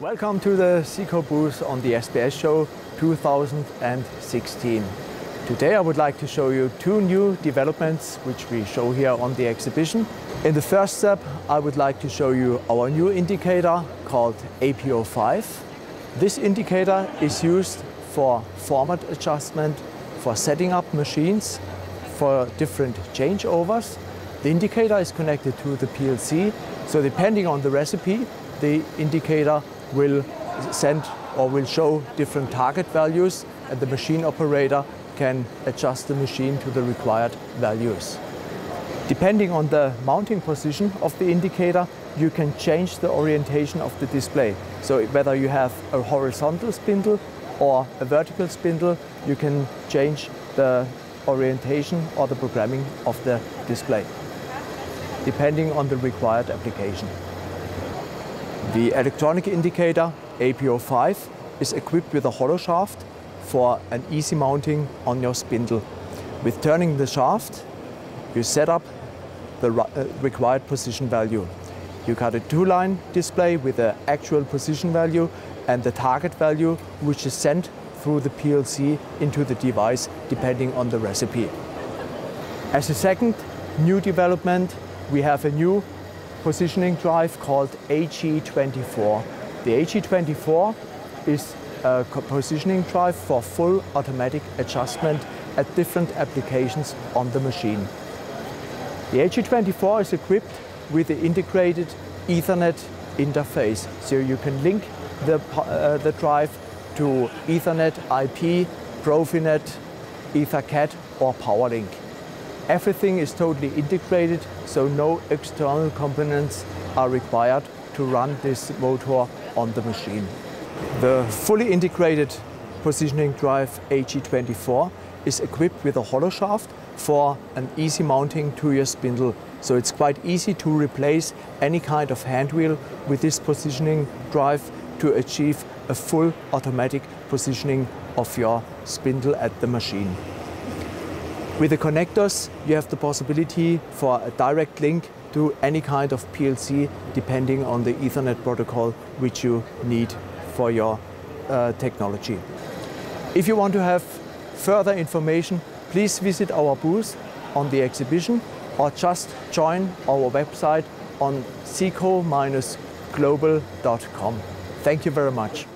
Welcome to the SIKO booth on the SPS show 2016. Today I would like to show you two new developments which we show here on the exhibition. In the first step I would like to show you our new indicator called AP05. This indicator is used for format adjustment, for setting up machines, for different changeovers. The indicator is connected to the PLC, so depending on the recipe, the indicator will send or will show different target values and the machine operator can adjust the machine to the required values. Depending on the mounting position of the indicator, you can change the orientation of the display. So whether you have a horizontal spindle or a vertical spindle, you can change the orientation or the programming of the display, depending on the required application. The electronic indicator AP05 is equipped with a hollow shaft for an easy mounting on your spindle. With turning the shaft, you set up the uh, required position value. You got a two-line display with the actual position value and the target value which is sent through the PLC into the device depending on the recipe. As a second new development, we have a new positioning drive called AG24. The AG24 is a positioning drive for full automatic adjustment at different applications on the machine. The AG24 is equipped with the integrated Ethernet interface, so you can link the, uh, the drive to Ethernet IP, Profinet, EtherCAT or PowerLink. Everything is totally integrated, so no external components are required to run this motor on the machine. The fully integrated positioning drive AG24 is equipped with a hollow shaft for an easy mounting to your spindle. So it's quite easy to replace any kind of hand wheel with this positioning drive to achieve a full automatic positioning of your spindle at the machine. With the connectors, you have the possibility for a direct link to any kind of PLC depending on the Ethernet protocol which you need for your uh, technology. If you want to have further information, please visit our booth on the exhibition or just join our website on siko-global.com. Thank you very much.